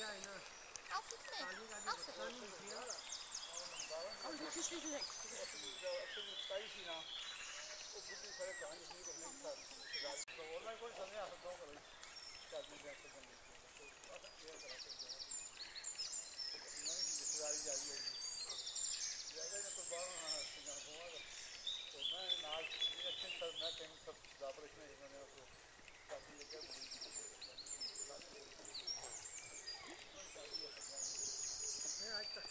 है ना is it? Kali Kali How पता नहीं होती है Oh. मैं आज